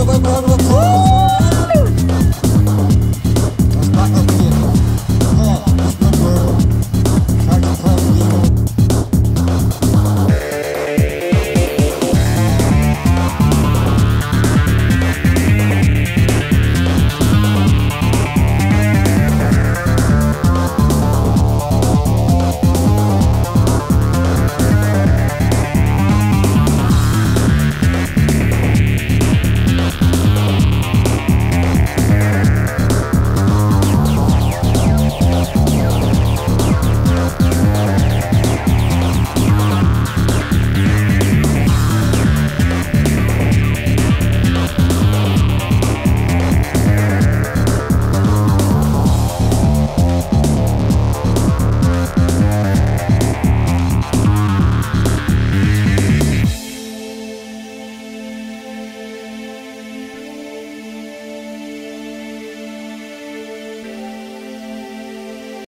Oh, oh, oh, oh,